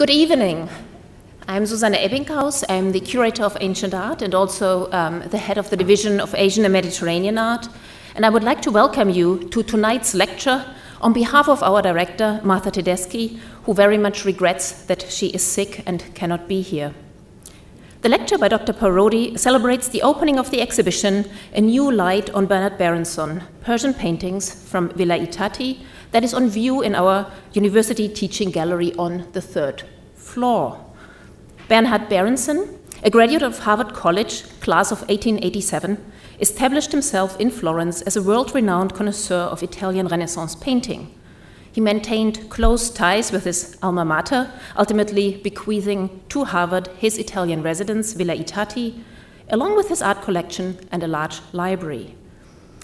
Good evening. I'm Susanne Ebbinghaus. I'm the curator of ancient art and also um, the head of the division of Asian and Mediterranean art. And I would like to welcome you to tonight's lecture on behalf of our director, Martha Tedeschi, who very much regrets that she is sick and cannot be here. The lecture by Dr. Parodi celebrates the opening of the exhibition A New Light on Bernard Berenson, Persian Paintings from Villa I Tatti, that is on view in our University Teaching Gallery on the third floor. Bernard Berenson, a graduate of Harvard College, class of 1887, established himself in Florence as a world renowned connoisseur of Italian Renaissance painting. He maintained close ties with his alma mater, ultimately bequeathing to Harvard his Italian residence, Villa I Tatti, along with his art collection and a large library.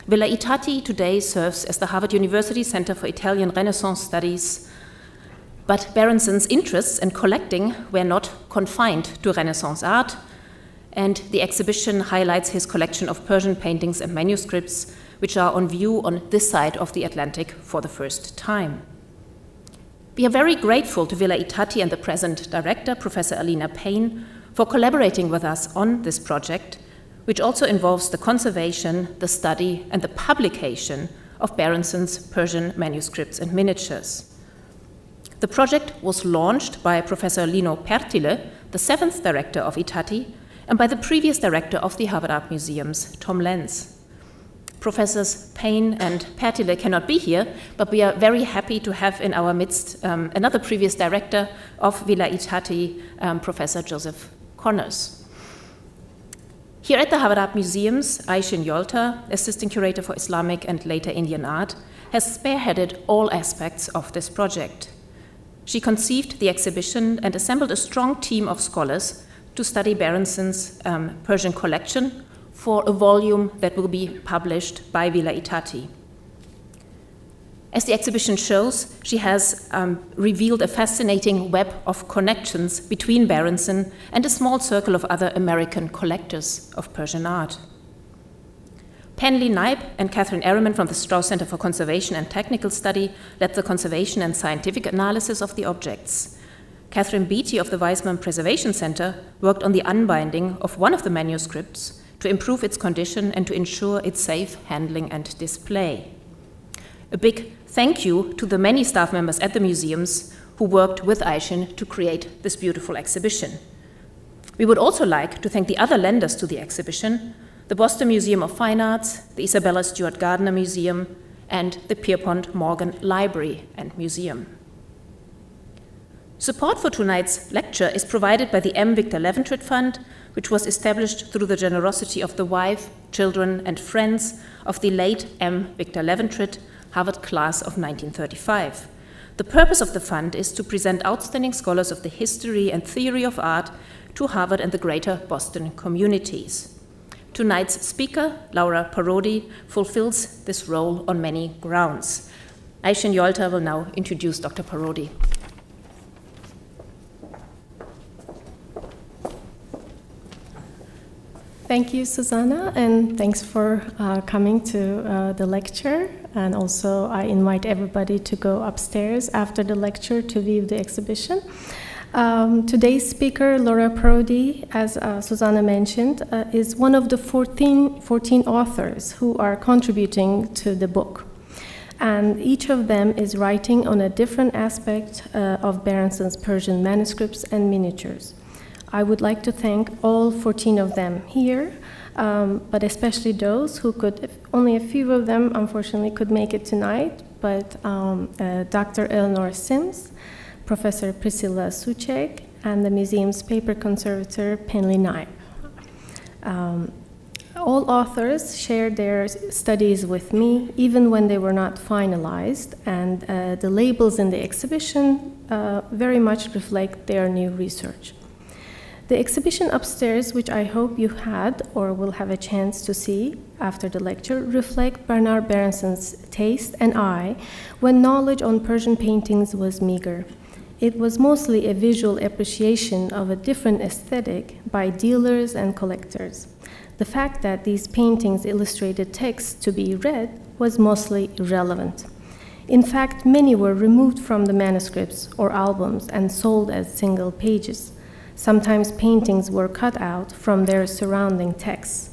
Villa I Tatti today serves as the Harvard University Center for Italian Renaissance Studies, but Berenson's interests in collecting were not confined to Renaissance art, and the exhibition highlights his collection of Persian paintings and manuscripts which are on view on this side of the Atlantic for the first time. We are very grateful to Villa I Tatti and the present director, Professor Alina Payne, for collaborating with us on this project, which also involves the conservation, the study, and the publication of Berenson's Persian manuscripts and miniatures. The project was launched by Professor Lino Pertile, the seventh director of I Tatti, and by the previous director of the Harvard Art Museums, Tom Lentz. Professors Payne and Pertile cannot be here, but we are very happy to have in our midst um, another previous director of Villa I Tatti, um, Professor Joseph Connors. Here at the Harvard Art Museums, Ayşin Yoltar, Assistant Curator for Islamic and later Indian art, has spearheaded all aspects of this project. She conceived the exhibition and assembled a strong team of scholars to study Berenson's um, Persian collection for a volume that will be published by Villa I Tatti. As the exhibition shows, she has um, revealed a fascinating web of connections between Berenson and a small circle of other American collectors of Persian art. Penley Knipe and Catherine Eremin from the Straus Center for Conservation and Technical Study led the conservation and scientific analysis of the objects. Catherine Beatty of the Weissman Preservation Center worked on the unbinding of one of the manuscripts to improve its condition and to ensure its safe handling and display. A big thank you to the many staff members at the museums who worked with Ayşin to create this beautiful exhibition. We would also like to thank the other lenders to the exhibition, the Boston Museum of Fine Arts, the Isabella Stewart Gardner Museum, and the Pierpont Morgan Library and Museum. Support for tonight's lecture is provided by the M. Victor Leventritt Fund which was established through the generosity of the wife, children, and friends of the late M. Victor Leventritt, Harvard class of 1935. The purpose of the fund is to present outstanding scholars of the history and theory of art to Harvard and the greater Boston communities. Tonight's speaker, Laura Parodi, fulfills this role on many grounds. Ayşin Yoltar will now introduce Dr. Parodi. Thank you, Susanna, and thanks for uh, coming to uh, the lecture. And also, I invite everybody to go upstairs after the lecture to view the exhibition. Um, today's speaker, Laura Parodi, as uh, Susanna mentioned, uh, is one of the 14, 14 authors who are contributing to the book. And each of them is writing on a different aspect uh, of Berenson's Persian manuscripts and miniatures. I would like to thank all 14 of them here, um, but especially those who could, only a few of them unfortunately could make it tonight, but um, uh, Dr. Eleanor Sims, Professor Priscilla Soucek, and the museum's paper conservator, Penley Knipe. Um, all authors shared their studies with me, even when they were not finalized, and uh, the labels in the exhibition uh, very much reflect their new research. The exhibition upstairs, which I hope you had or will have a chance to see after the lecture, reflect Bernard Berenson's taste and eye when knowledge on Persian paintings was meager. It was mostly a visual appreciation of a different aesthetic by dealers and collectors. The fact that these paintings illustrated texts to be read was mostly irrelevant. In fact, many were removed from the manuscripts or albums and sold as single pages. Sometimes paintings were cut out from their surrounding texts.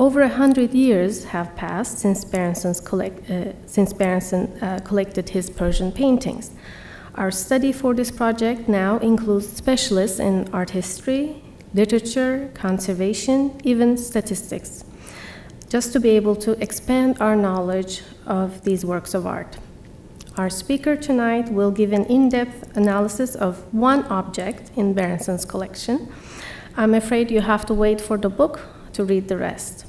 Over a hundred years have passed since, collect, uh, since Berenson uh, collected his Persian paintings. Our study for this project now includes specialists in art history, literature, conservation, even statistics, just to be able to expand our knowledge of these works of art. Our speaker tonight will give an in depth analysis of one object in Berenson's collection. I'm afraid you have to wait for the book to read the rest.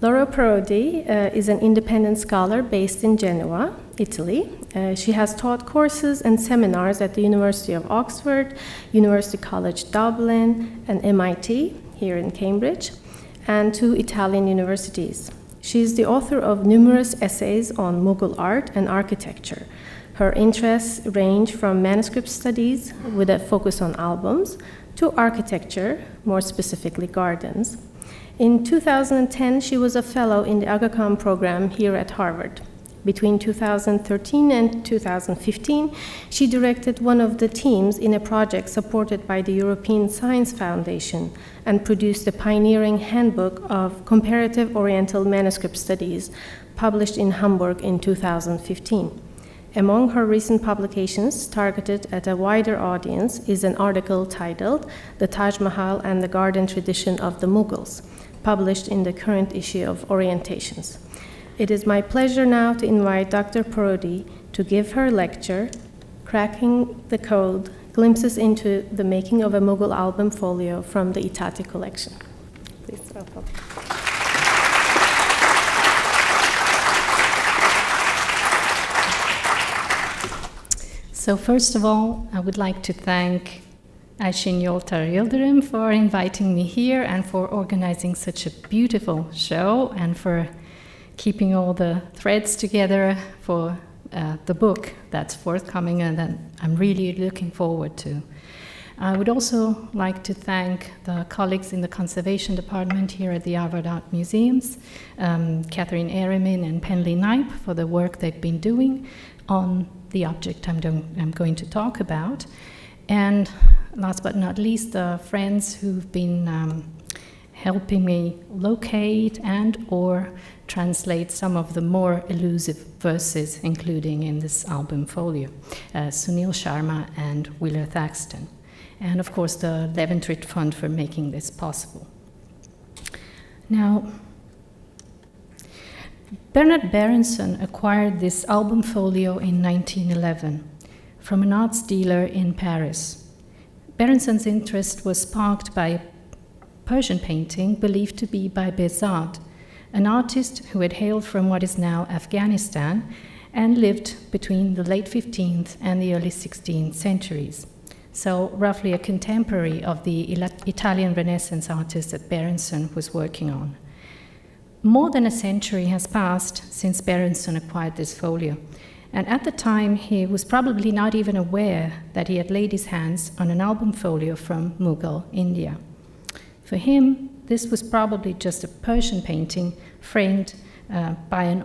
Laura Parodi uh, is an independent scholar based in Genoa, Italy. Uh, she has taught courses and seminars at the University of Oxford, University College Dublin, and MIT here in Cambridge, and two Italian universities. She is the author of numerous essays on Mughal art and architecture. Her interests range from manuscript studies with a focus on albums to architecture, more specifically gardens. In 2010, she was a fellow in the Aga Khan program here at Harvard. Between 2013 and 2015, she directed one of the teams in a project supported by the European Science Foundation and produced a pioneering handbook of comparative Oriental manuscript studies published in Hamburg in 2015. Among her recent publications, targeted at a wider audience, is an article titled The Taj Mahal and the Garden Tradition of the Mughals published in the current issue of Orientations. It is my pleasure now to invite Dr. Parodi to give her lecture, Cracking the Code Glimpses into the Making of a Mughal Album Folio from the I Tatti Collection. Please welcome. So, first of all, I would like to thank Ayşin Yoltar Yildirim for inviting me here and for organizing such a beautiful show and for keeping all the threads together for uh, the book that's forthcoming and that I'm really looking forward to. I would also like to thank the colleagues in the conservation department here at the Harvard Art Museums, um, Catherine Eremin and Penley Knipe, for the work they've been doing on the object I'm, doing, I'm going to talk about. And last but not least, the friends who've been um, helping me locate and or translate some of the more elusive verses, including in this album folio, uh, Sunil Sharma and Wheeler Thackston. And of course, the Leventritt Fund for making this possible. Now, Bernard Berenson acquired this album folio in 1911 from an arts dealer in Paris. Berenson's interest was sparked by a Persian painting believed to be by Behzad, an artist who had hailed from what is now Afghanistan and lived between the late 15th and the early 16th centuries. So, roughly a contemporary of the Italian Renaissance artist that Berenson was working on. More than a century has passed since Berenson acquired this folio, and at the time, he was probably not even aware that he had laid his hands on an album folio from Mughal India. For him, this was probably just a Persian painting framed uh, by an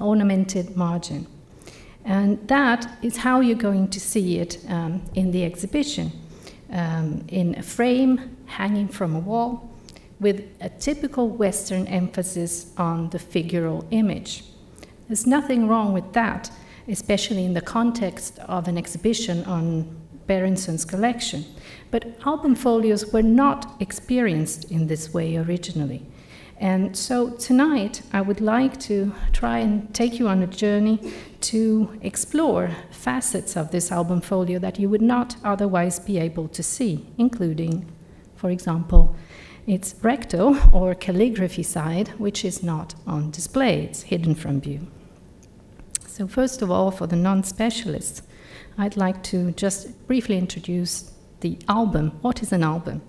ornamented margin. And that is how you're going to see it um, in the exhibition um, in a frame hanging from a wall with a typical Western emphasis on the figural image. There's nothing wrong with that especially in the context of an exhibition on Berenson's collection. But album folios were not experienced in this way originally. And so tonight I would like to try and take you on a journey to explore facets of this album folio that you would not otherwise be able to see, including, for example, its recto or calligraphy side, which is not on display, it's hidden from view. So, first of all, for the non specialists, I'd like to just briefly introduce the album. What is an album?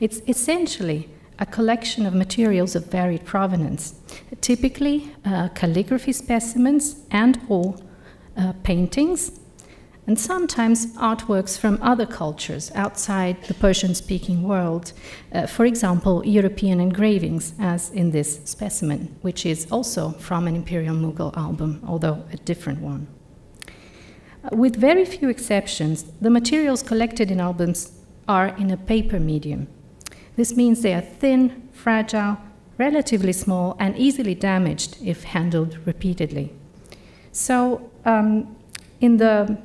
It's essentially a collection of materials of varied provenance, typically uh, calligraphy specimens and or uh, paintings, and sometimes artworks from other cultures outside the Persian speaking world. Uh, for example, European engravings, as in this specimen, which is also from an Imperial Mughal album, although a different one. With very few exceptions, the materials collected in albums are in a paper medium. This means they are thin, fragile, relatively small, and easily damaged if handled repeatedly. So, um, in the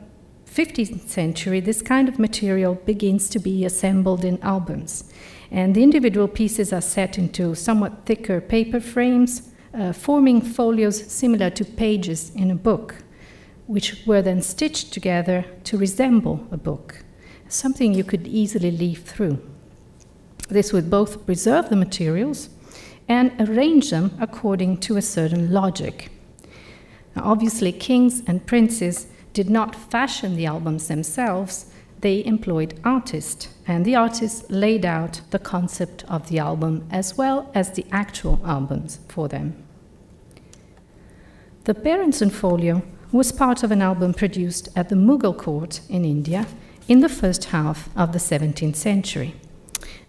15th century, this kind of material begins to be assembled in albums. And the individual pieces are set into somewhat thicker paper frames, uh, forming folios similar to pages in a book which were then stitched together to resemble a book, something you could easily leaf through. This would both preserve the materials and arrange them according to a certain logic. Now, obviously, kings and princes did not fashion the albums themselves, they employed artists, and the artists laid out the concept of the album as well as the actual albums for them. The Berenson folio was part of an album produced at the Mughal court in India in the first half of the 17th century.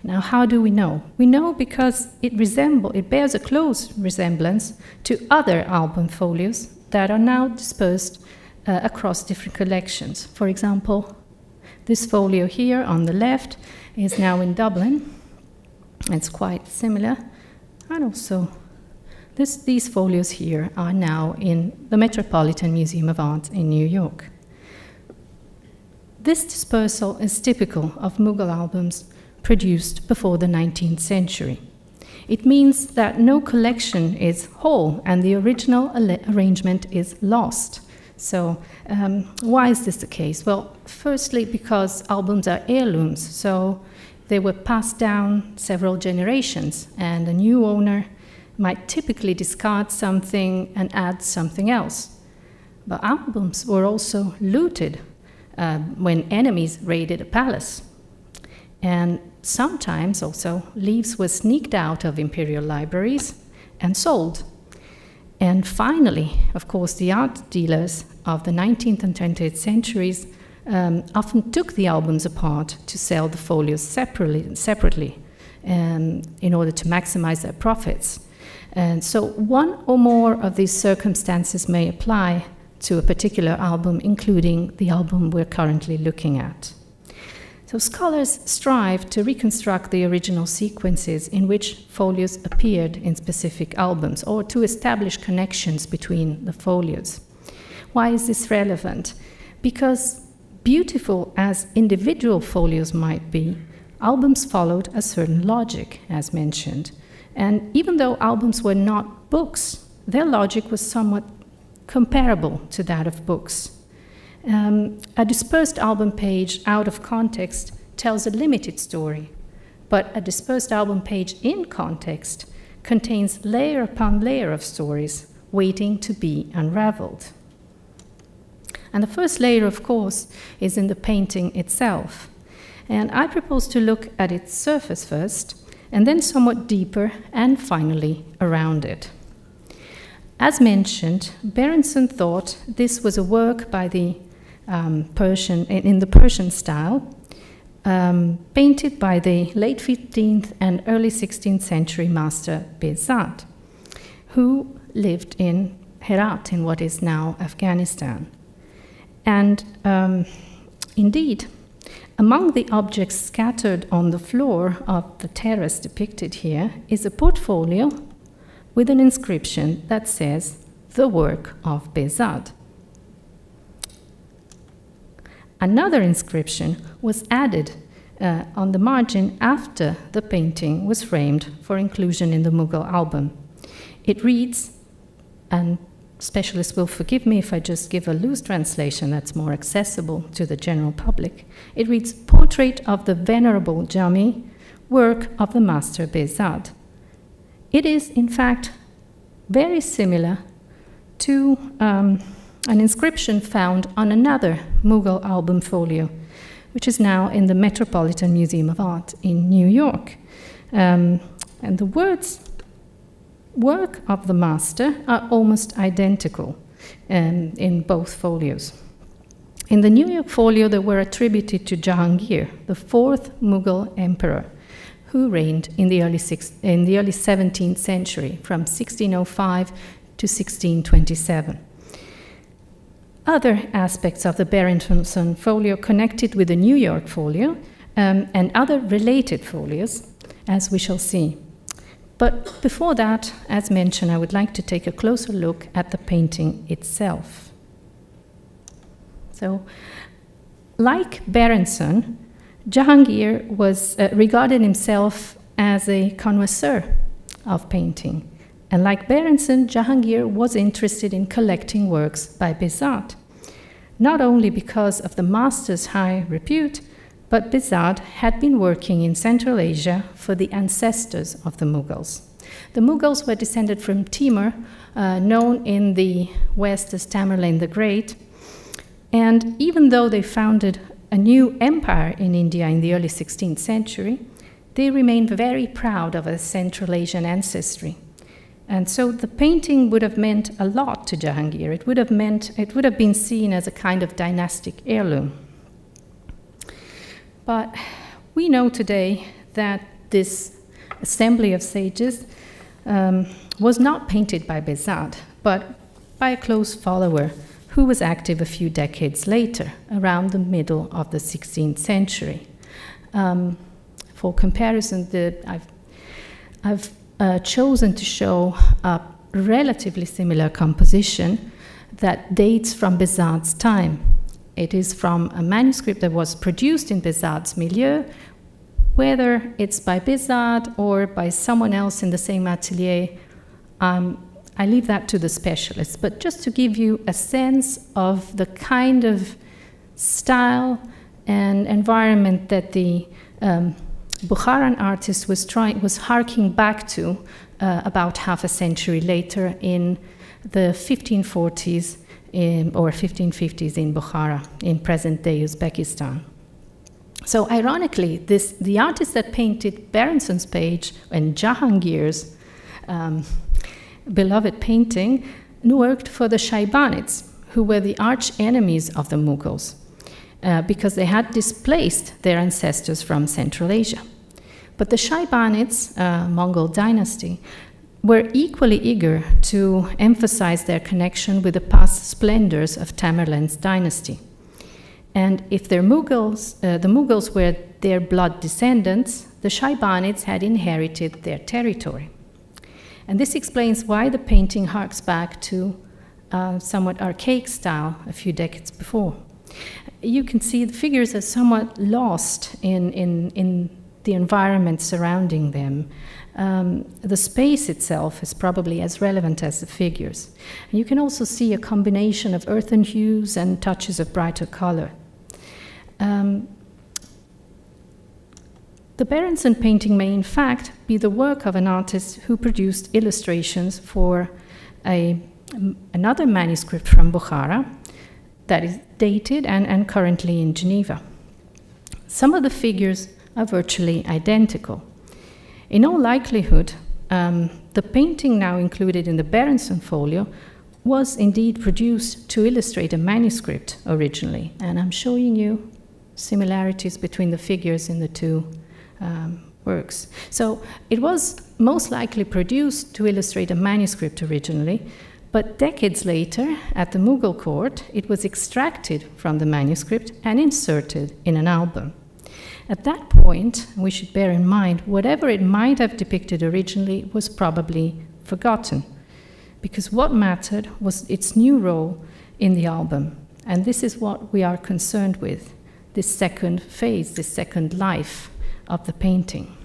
Now, how do we know? We know because it, resemble, it bears a close resemblance to other album folios that are now dispersed uh, across different collections. For example, this folio here on the left is now in Dublin. It's quite similar, and also this, these folios here are now in the Metropolitan Museum of Art in New York. This dispersal is typical of Mughal albums produced before the 19th century. It means that no collection is whole and the original arrangement is lost. So, um, why is this the case? Well, firstly, because albums are heirlooms, so they were passed down several generations, and a new owner might typically discard something and add something else. But albums were also looted uh, when enemies raided a palace. And sometimes also leaves were sneaked out of imperial libraries and sold. And finally, of course, the art dealers of the 19th and 20th centuries um, often took the albums apart to sell the folios separately, separately um, in order to maximize their profits. And so one or more of these circumstances may apply to a particular album, including the album we're currently looking at. So scholars strive to reconstruct the original sequences in which folios appeared in specific albums or to establish connections between the folios. Why is this relevant? Because beautiful as individual folios might be, albums followed a certain logic, as mentioned. And even though albums were not books, their logic was somewhat comparable to that of books. Um, a dispersed album page out of context tells a limited story, but a dispersed album page in context contains layer upon layer of stories waiting to be unraveled. And the first layer, of course, is in the painting itself. And I propose to look at its surface first and then somewhat deeper, and finally around it. As mentioned, Berenson thought this was a work by the um, Persian, in the Persian style, um, painted by the late 15th and early 16th century master Behzad, who lived in Herat, in what is now Afghanistan. And um, indeed, among the objects scattered on the floor of the terrace depicted here is a portfolio with an inscription that says, The work of Behzad. Another inscription was added uh, on the margin after the painting was framed for inclusion in the Mughal album. It reads, and specialists will forgive me if I just give a loose translation that's more accessible to the general public. It reads Portrait of the Venerable Jami, work of the Master Behzad. It is, in fact, very similar to um, an inscription found on another Mughal album folio, which is now in the Metropolitan Museum of Art in New York. Um, and the words work of the master are almost identical um, in both folios. In the New York folio, they were attributed to Jahangir, the fourth Mughal emperor, who reigned in the early, six, in the early 17th century, from 1605 to 1627. other aspects of the Berenson folio connected with the New York folio um, and other related folios, as we shall see. But before that, as mentioned, I would like to take a closer look at the painting itself. So, like Berenson, Jahangir was uh, regarded himself as a connoisseur of painting. And like Berenson, Jahangir was interested in collecting works by Behzad, not only because of the master's high repute, but Behzad had been working in Central Asia for the ancestors of the Mughals. The Mughals were descended from Timur, uh, known in the West as Tamerlane the Great, and even though they founded a new empire in India in the early 16th century, they remained very proud of a Central Asian ancestry. And so the painting would have meant a lot to Jahangir. It would have meant it would have been seen as a kind of dynastic heirloom. But we know today that this assembly of sages um, was not painted by Behzad, but by a close follower who was active a few decades later, around the middle of the 16th century. Um, for comparison, the, I've, I've uh, chosen to show a relatively similar composition that dates from Behzad's time. It is from a manuscript that was produced in Behzad's milieu, whether it's by Behzad or by someone else in the same atelier. Um, I leave that to the specialists, but just to give you a sense of the kind of style and environment that the um, Bukharan artist was trying was harking back to uh, about half a century later in the 1540s in, or 1550s in Bukhara, in present-day Uzbekistan. So ironically, this, the artist that painted Berenson's page and Jahangir's um, beloved painting worked for the Shaibanids, who were the arch enemies of the Mughals, uh, because they had displaced their ancestors from Central Asia. But the Shaibanids, uh, Mongol dynasty, were equally eager to emphasize their connection with the past splendors of Tamerlane's dynasty. And if their Mughals, uh, the Mughals were their blood descendants, the Shaibanids had inherited their territory. And this explains why the painting harks back to a somewhat archaic style a few decades before. You can see the figures are somewhat lost in, in, in the environment surrounding them. Um, the space itself is probably as relevant as the figures. And you can also see a combination of earthen hues and touches of brighter color. Um, the Berenson painting may, in fact, be the work of an artist who produced illustrations for a, another manuscript from Bukhara that is dated and, and currently in Geneva. Some of the figures are virtually identical. In all likelihood, um, the painting now included in the Berenson folio was indeed produced to illustrate a manuscript originally, and I'm showing you similarities between the figures in the two um, works. So it was most likely produced to illustrate a manuscript originally, but decades later, at the Mughal court, it was extracted from the manuscript and inserted in an album. At that point, we should bear in mind whatever it might have depicted originally was probably forgotten, because what mattered was its new role in the album. And this is what we are concerned with this second phase, this second life of the painting,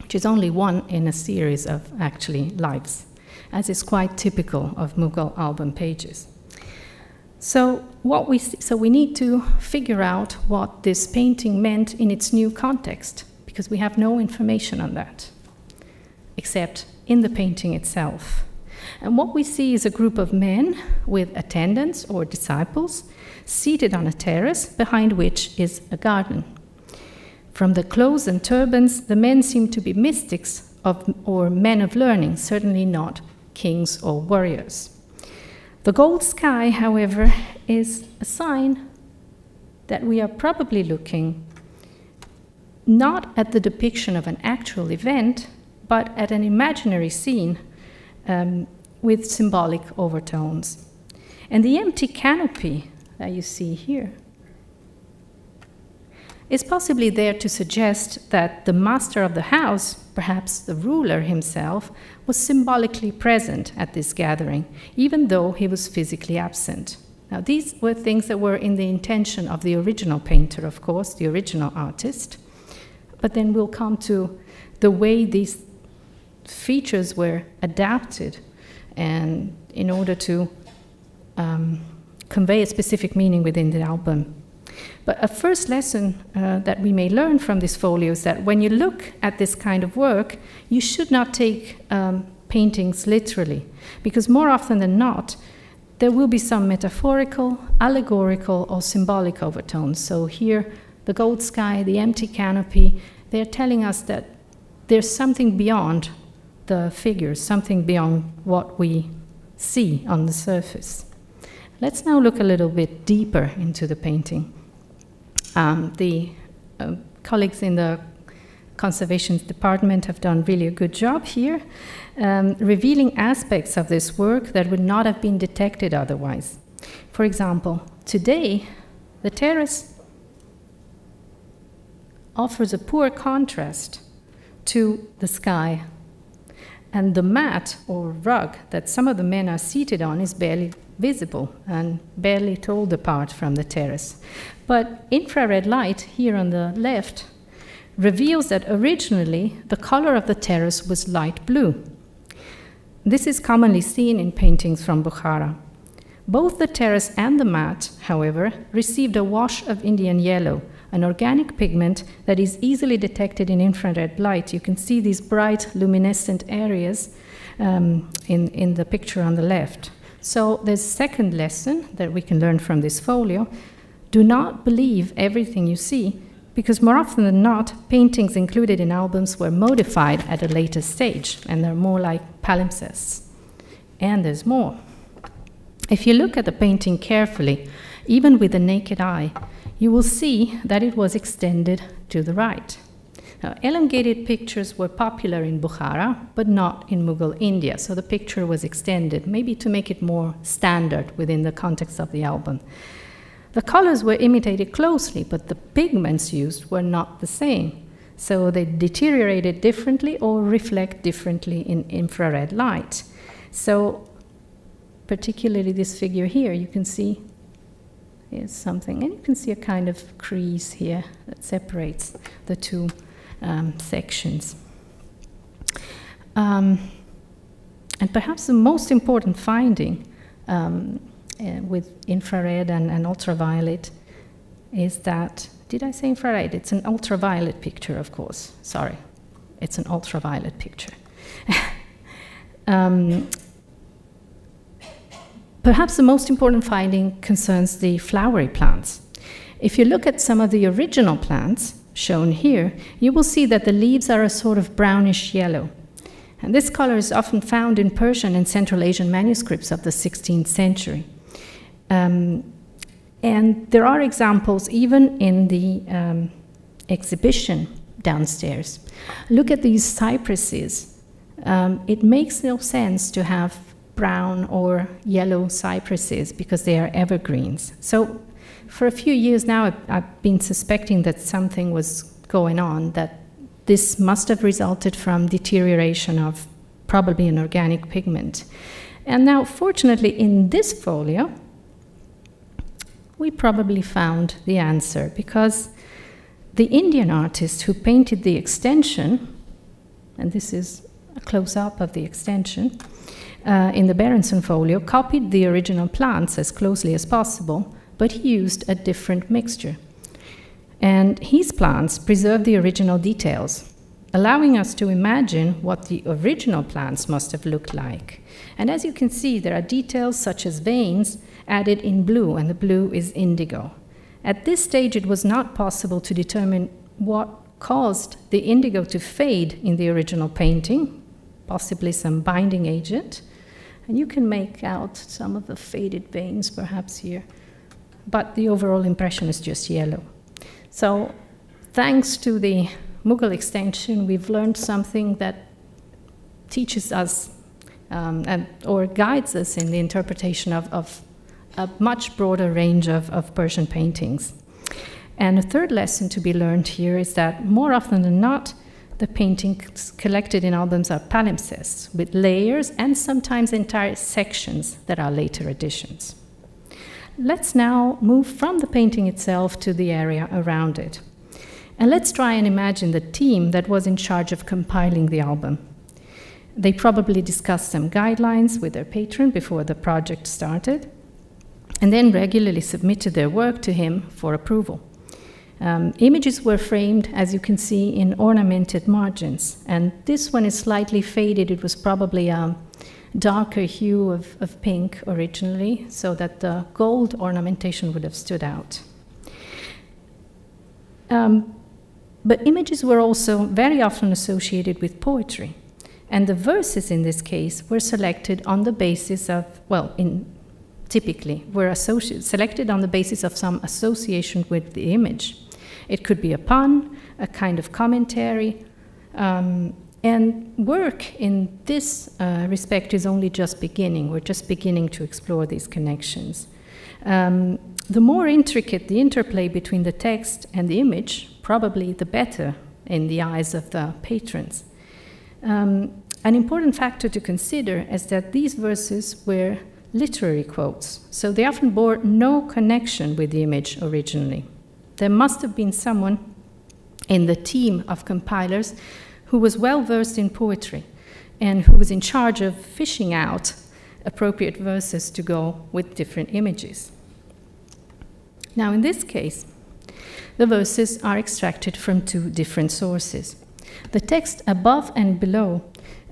which is only one in a series of actually lives, as is quite typical of Mughal album pages. So, what we, so we need to figure out what this painting meant in its new context, because we have no information on that, except in the painting itself. And what we see is a group of men with attendants or disciples seated on a terrace behind which is a garden. From the clothes and turbans, the men seem to be mystics of, or men of learning, certainly not kings or warriors. The gold sky, however, is a sign that we are probably looking not at the depiction of an actual event, but at an imaginary scene um, with symbolic overtones. And the empty canopy that you see here is possibly there to suggest that the master of the house, perhaps the ruler himself, was symbolically present at this gathering, even though he was physically absent. Now, these were things that were in the intention of the original painter, of course, the original artist. But then we'll come to the way these features were adapted and in order to um, convey a specific meaning within the album. But a first lesson uh, that we may learn from this folio is that when you look at this kind of work, you should not take um, paintings literally, because more often than not, there will be some metaphorical, allegorical, or symbolic overtones. So here, the gold sky, the empty canopy, they're telling us that there's something beyond the figures, something beyond what we see on the surface. Let's now look a little bit deeper into the painting. Um, the uh, colleagues in the conservation department have done really a good job here, um, revealing aspects of this work that would not have been detected otherwise. For example, today, the terrace offers a poor contrast to the sky. And the mat or rug that some of the men are seated on is barely visible and barely told apart from the terrace. But infrared light here on the left reveals that originally the color of the terrace was light blue. This is commonly seen in paintings from Bukhara. Both the terrace and the mat, however, received a wash of Indian yellow, an organic pigment that is easily detected in infrared light. You can see these bright luminescent areas um, in, in the picture on the left. So there's a second lesson that we can learn from this folio. Do not believe everything you see, because more often than not, paintings included in albums were modified at a later stage, and they're more like palimpsests. And there's more. If you look at the painting carefully, even with the naked eye, you will see that it was extended to the right. Now, elongated pictures were popular in Bukhara, but not in Mughal India, so the picture was extended, maybe to make it more standard within the context of the album. The colors were imitated closely, but the pigments used were not the same. So they deteriorated differently or reflect differently in infrared light. So, particularly this figure here, you can see is something, and you can see a kind of crease here that separates the two um, sections. Um, and perhaps the most important finding um, uh, with infrared and, and, ultraviolet is that, did I say infrared? It's an ultraviolet picture, of course. Sorry, it's an ultraviolet picture. Um, perhaps the most important finding concerns the flowery plants. If you look at some of the original plants, shown here, you will see that the leaves are a sort of brownish yellow. And this color is often found in Persian and Central Asian manuscripts of the 16th century. Um, and there are examples even in the um, exhibition downstairs. Look at these cypresses. Um, it makes no sense to have brown or yellow cypresses because they are evergreens. So for a few years now, I've, I've been suspecting that something was going on, that this must have resulted from deterioration of probably an organic pigment. And now, fortunately, in this folio, we probably found the answer because the Indian artist who painted the extension, and this is a close up of the extension, uh, in the Berenson folio, copied the original plants as closely as possible but he used a different mixture. And his plants preserve the original details, allowing us to imagine what the original plants must have looked like. And as you can see, there are details such as veins added in blue, and the blue is indigo. At this stage, it was not possible to determine what caused the indigo to fade in the original painting, possibly some binding agent. And you can make out some of the faded veins perhaps here but the overall impression is just yellow. So thanks to the Mughal extension, we've learned something that teaches us um, and, or guides us in the interpretation of, of, a much broader range of, of Persian paintings. And a third lesson to be learned here is that more often than not, the paintings collected in albums are palimpsests with layers and sometimes entire sections that are later additions. Let's now move from the painting itself to the area around it. And let's try and imagine the team that was in charge of compiling the album. They probably discussed some guidelines with their patron before the project started, and then regularly submitted their work to him for approval. Um, images were framed, as you can see, in ornamented margins, and this one is slightly faded. It was probably a darker hue of, of pink originally, so that the gold ornamentation would have stood out. Um, but images were also very often associated with poetry. And the verses in this case were selected on the basis of, well, in, typically, were selected on the basis of some association with the image. It could be a pun, a kind of commentary, um, and work in this uh, respect is only just beginning. We're just beginning to explore these connections. Um, the more intricate the interplay between the text and the image, probably the better in the eyes of the patrons. Um, an important factor to consider is that these verses were literary quotes, so they often bore no connection with the image originally. There must have been someone in the team of compilers who was well versed in poetry and who was in charge of fishing out appropriate verses to go with different images. Now, in this case, the verses are extracted from two different sources. The text above and below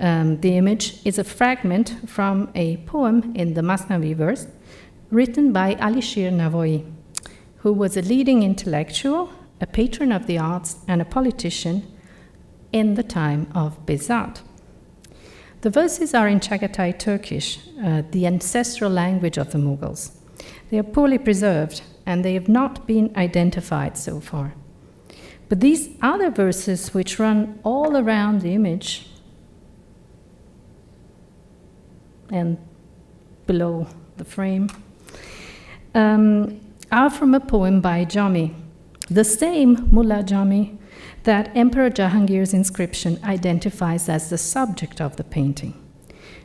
um, the image is a fragment from a poem in the Masnavi verse written by Alishir Navoi, who was a leading intellectual, a patron of the arts, and a politician in the time of Behzad. The verses are in Chagatai Turkish, uh, the ancestral language of the Mughals. They are poorly preserved and they have not been identified so far. But these other verses, which run all around the image and below the frame, um, are from a poem by Jami, the same Mullah Jami that Emperor Jahangir's inscription identifies as the subject of the painting.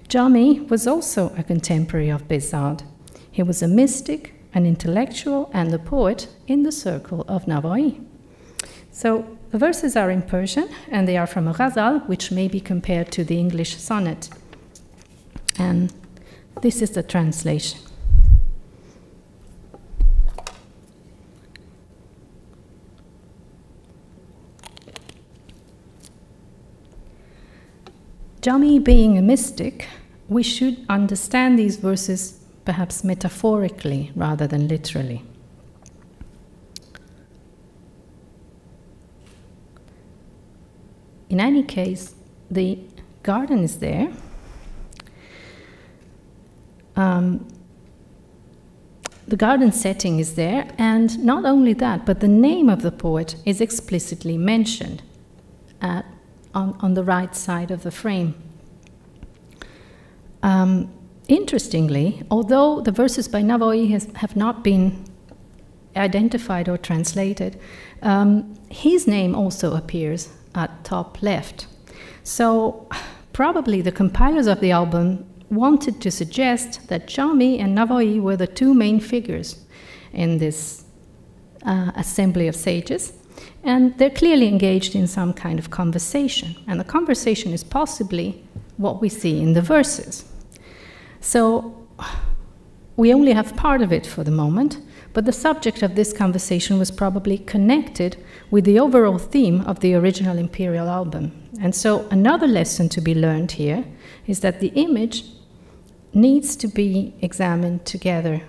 Jami was also a contemporary of Behzad. He was a mystic, an intellectual, and a poet in the circle of Navoi. So the verses are in Persian, and they are from a ghazal, which may be compared to the English sonnet. And this is the translation. Jami being a mystic, we should understand these verses perhaps metaphorically rather than literally. In any case, the garden is there. Um, the garden setting is there, and not only that, but the name of the poet is explicitly mentioned at on, on the right side of the frame. Um, interestingly, although the verses by Navoi has, have not been identified or translated, um, his name also appears at top left. So probably the compilers of the album wanted to suggest that Jami and Navoi were the two main figures in this uh, assembly of sages, and they're clearly engaged in some kind of conversation. And the conversation is possibly what we see in the verses. So we only have part of it for the moment, but the subject of this conversation was probably connected with the overall theme of the original Imperial album. And so another lesson to be learned here is that the image needs to be examined together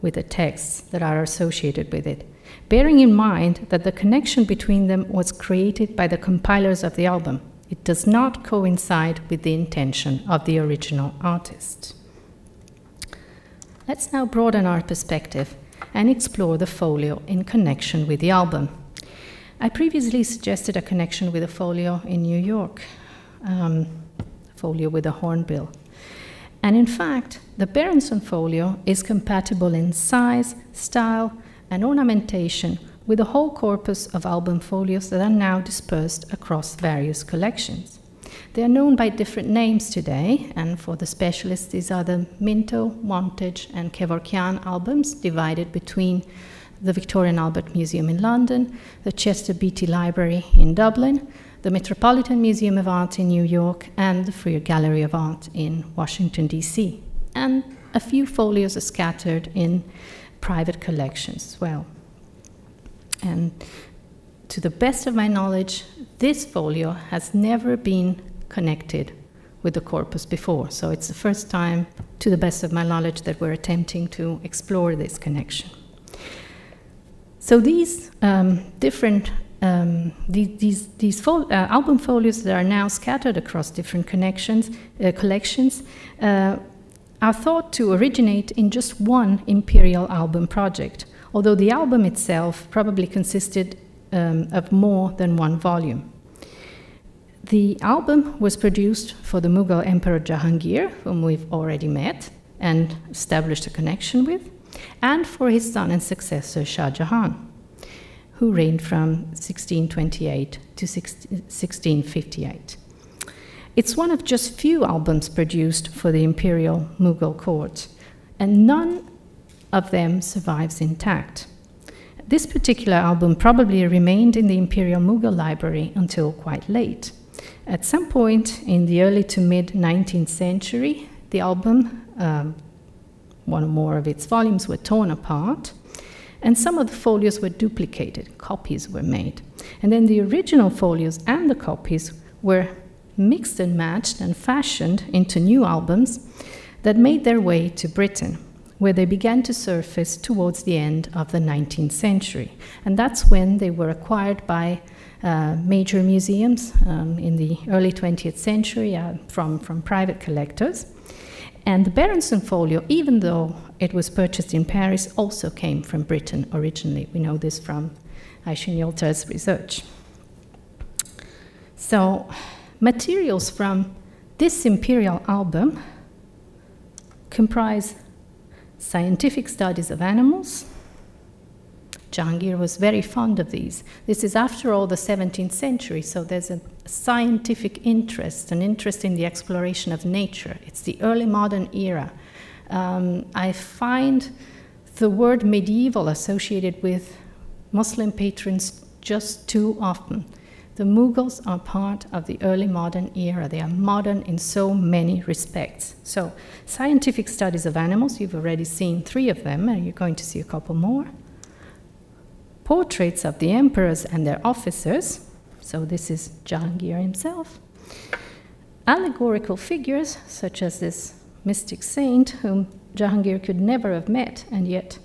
with the texts that are associated with it bearing in mind that the connection between them was created by the compilers of the album. It does not coincide with the intention of the original artist. Let's now broaden our perspective and explore the folio in connection with the album. I previously suggested a connection with a folio in New York, um, folio with a hornbill. And in fact, the Berenson folio is compatible in size, style, and ornamentation with the whole corpus of album folios that are now dispersed across various collections. They are known by different names today, and for the specialists, these are the Minto, Wantage, and Kevorkian albums divided between the Victoria and Albert Museum in London, the Chester Beatty Library in Dublin, the Metropolitan Museum of Art in New York, and the Freer Gallery of Art in Washington, D.C. And a few folios are scattered in private collections as well. And to the best of my knowledge, this folio has never been connected with the corpus before. So it's the first time, to the best of my knowledge, that we're attempting to explore this connection. So these um, different um, these, these, these fol uh, album folios that are now scattered across different connections, uh, collections uh, are thought to originate in just one imperial album project, although the album itself probably consisted um, of more than one volume. The album was produced for the Mughal Emperor Jahangir, whom we've already met and established a connection with, and for his son and successor Shah Jahan who reigned from 1628 to 1658. It's one of just few albums produced for the imperial Mughal court, and none of them survives intact. This particular album probably remained in the Imperial Mughal Library until quite late. At some point in the early to mid 19th century, the album, um, one or more of its volumes, were torn apart, and some of the folios were duplicated, copies were made. And then the original folios and the copies were mixed and matched and fashioned into new albums that made their way to Britain, where they began to surface towards the end of the 19th century. And that's when they were acquired by uh, major museums um, in the early 20th century uh, from, from private collectors. And the Berenson folio, even though it was purchased in Paris, also came from Britain originally. We know this from Ayşin Yoltar's research. So, materials from this imperial album comprise scientific studies of animals, Jahangir was very fond of these. This is, after all, the 17th century, so there's a scientific interest, an interest in the exploration of nature. It's the early modern era. Um, I find the word medieval associated with Muslim patrons just too often. The Mughals are part of the early modern era. They are modern in so many respects. So, scientific studies of animals, you've already seen three of them, and you're going to see a couple more portraits of the emperors and their officers. So this is Jahangir himself. Allegorical figures, such as this mystic saint whom Jahangir could never have met, and yet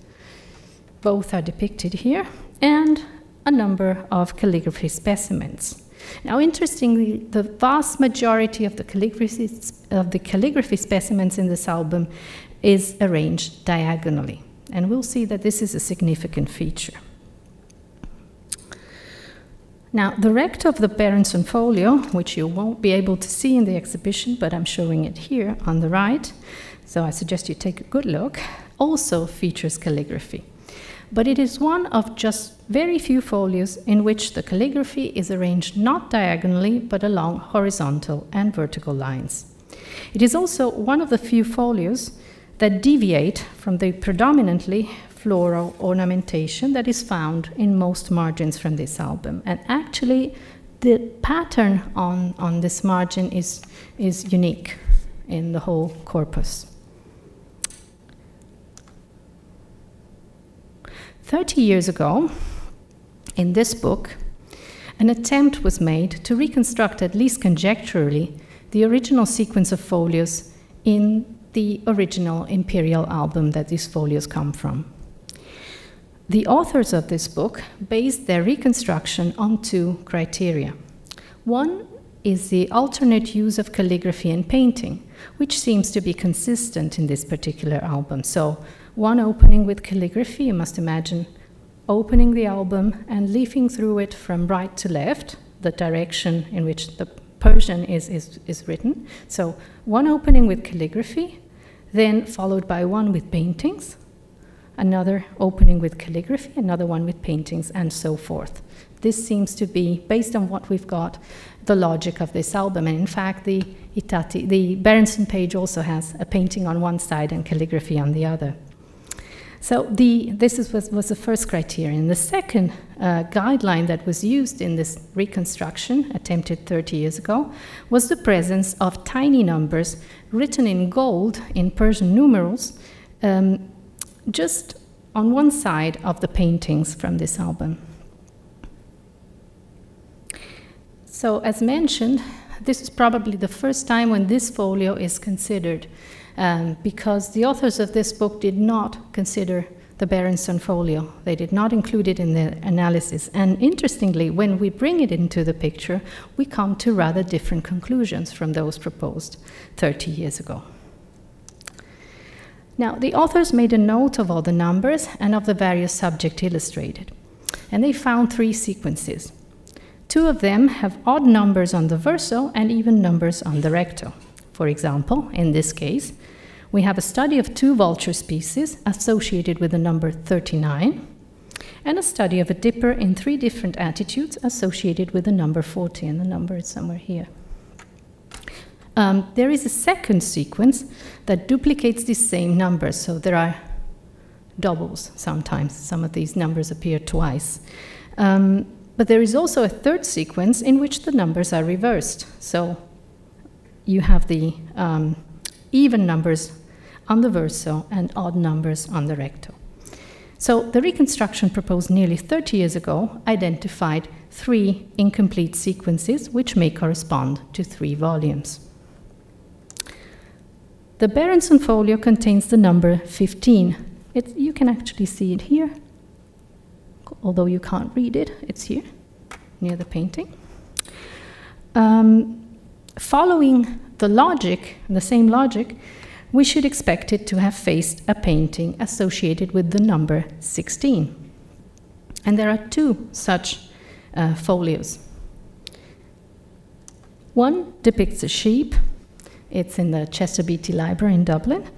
both are depicted here, and a number of calligraphy specimens. Now, interestingly, the vast majority of the calligraphy, of the calligraphy specimens in this album is arranged diagonally, and we'll see that this is a significant feature. Now, the recto of the Berenson folio, which you won't be able to see in the exhibition, but I'm showing it here on the right, so I suggest you take a good look, also features calligraphy. But it is one of just very few folios in which the calligraphy is arranged not diagonally, but along horizontal and vertical lines. It is also one of the few folios that deviate from the predominantly floral ornamentation that is found in most margins from this album. And actually, the pattern on, on this margin is, is unique in the whole corpus. 30 years ago, in this book, an attempt was made to reconstruct, at least conjecturally, the original sequence of folios in the original imperial album that these folios come from. The authors of this book based their reconstruction on two criteria. One is the alternate use of calligraphy and painting, which seems to be consistent in this particular album. So, one opening with calligraphy, you must imagine opening the album and leafing through it from right to left, the direction in which the Persian is, is, is written. So, one opening with calligraphy, then followed by one with paintings, another opening with calligraphy, another one with paintings, and so forth. This seems to be, based on what we've got, the logic of this album. And in fact, the I Tatti, the Berenson page also has a painting on one side and calligraphy on the other. So the, this is, was, was the first criterion. The second uh, guideline that was used in this reconstruction, attempted 30 years ago, was the presence of tiny numbers written in gold in Persian numerals, um, just on one side of the paintings from this album. So, as mentioned, this is probably the first time when this folio is considered, um, because the authors of this book did not consider the Berenson folio. They did not include it in the analysis. And interestingly, when we bring it into the picture, we come to rather different conclusions from those proposed 30 years ago. Now, the authors made a note of all the numbers and of the various subjects illustrated. And they found three sequences. Two of them have odd numbers on the verso and even numbers on the recto. For example, in this case, we have a study of two vulture species associated with the number 39, and a study of a dipper in three different attitudes associated with the number 40, and the number is somewhere here. Um, there is a second sequence that duplicates the same numbers, so there are doubles sometimes. Some of these numbers appear twice. Um, but there is also a third sequence in which the numbers are reversed. So you have the um, even numbers on the verso and odd numbers on the recto. So the reconstruction proposed nearly 30 years ago identified three incomplete sequences which may correspond to three volumes. The Berenson folio contains the number 15. It, you can actually see it here although you can't read it, it's here near the painting. Um, following the logic, the same logic, we should expect it to have faced a painting associated with the number 16. And there are two such uh, folios. One depicts a sheep. It's in the Chester Beatty Library in Dublin.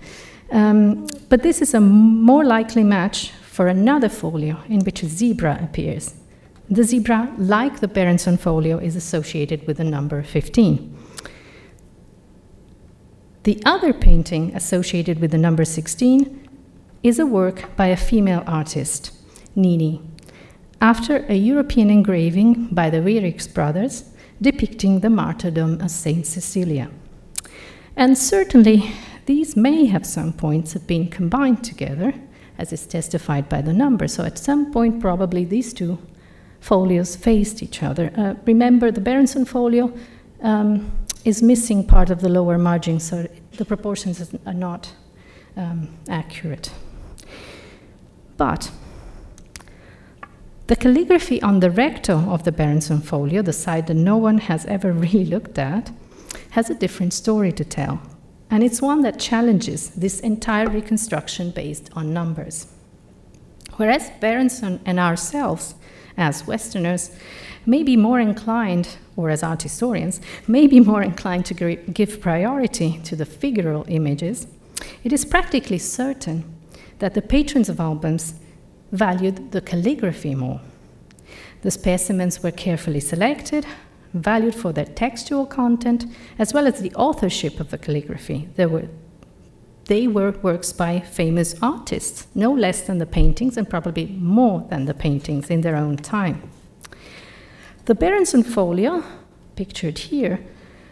Um, but this is a more likely match for another folio in which a zebra appears. The zebra, like the Berenson folio, is associated with the number 15. The other painting associated with the number 16 is a work by a female artist, Nini, after a European engraving by the Wierix brothers depicting the martyrdom of Saint Cecilia. And certainly, these may have some points have been combined together as is testified by the number. So at some point, probably these two folios faced each other. Uh, remember, the Berenson folio um, is missing part of the lower margin, so the proportions are not um, accurate. But the calligraphy on the recto of the Berenson folio, the side that no one has ever really looked at, has a different story to tell. And it's one that challenges this entire reconstruction based on numbers. Whereas Berenson and ourselves, as Westerners, may be more inclined, or as art historians, may be more inclined to give priority to the figural images, it is practically certain that the patrons of albums valued the calligraphy more. The specimens were carefully selected, valued for their textual content as well as the authorship of the calligraphy. There were, they were works by famous artists, no less than the paintings and probably more than the paintings in their own time. The Berenson folio, pictured here,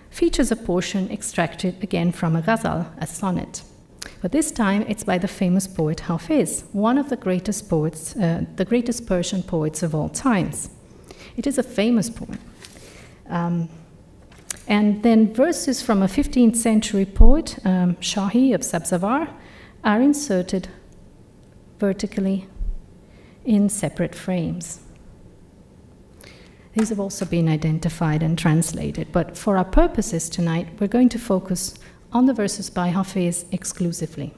features a portion extracted again from a ghazal, a sonnet. But this time it's by the famous poet Hafiz, one of the greatest poets, uh, the greatest Persian poets of all times. It is a famous poem. Um, and then verses from a 15th century poet, um, Shahi of Sabzawar, are inserted vertically in separate frames. These have also been identified and translated, but for our purposes tonight, we're going to focus on the verses by Hafiz exclusively.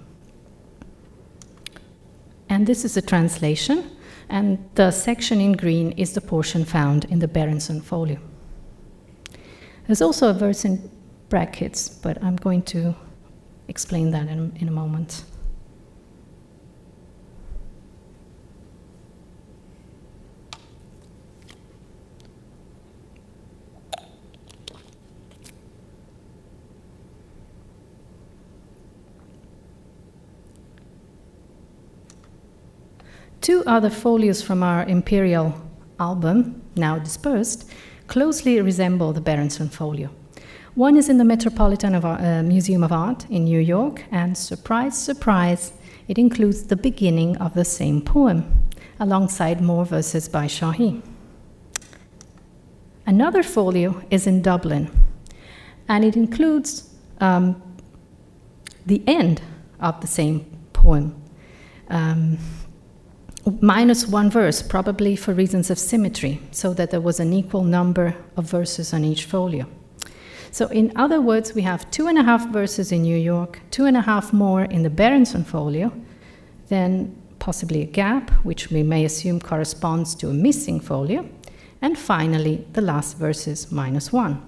And this is a translation, and the section in green is the portion found in the Berenson folio. There's also a verse in brackets, but I'm going to explain that in, in a moment. Two other folios from our imperial album, now dispersed, closely resemble the Berenson folio. One is in the Metropolitan of, uh, Museum of Art in New York, and surprise, surprise, it includes the beginning of the same poem, alongside more verses by Shahi. Another folio is in Dublin, and it includes um, the end of the same poem. Um, minus one verse, probably for reasons of symmetry, so that there was an equal number of verses on each folio. So, in other words, we have two and a half verses in New York, two and a half more in the Berenson folio, then possibly a gap, which we may assume corresponds to a missing folio, and finally the last verses minus one.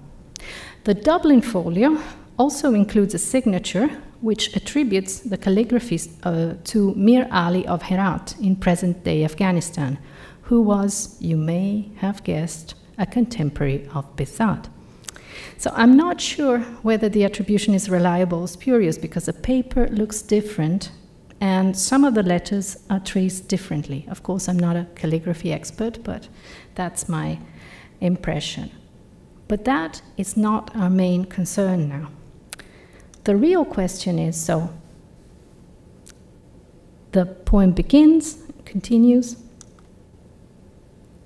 The Dublin folio also includes a signature which attributes the calligraphy uh, to Mir Ali of Herat in present day Afghanistan, who was, you may have guessed, a contemporary of Behzad. So I'm not sure whether the attribution is reliable or spurious because the paper looks different and some of the letters are traced differently. Of course, I'm not a calligraphy expert, but that's my impression. But that is not our main concern now. The real question is so the poem begins, continues,